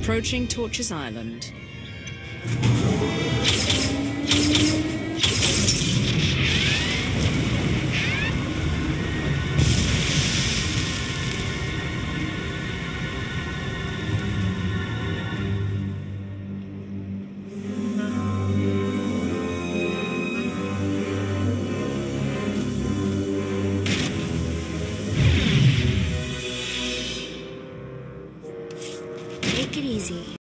Approaching Torches Island. take it easy.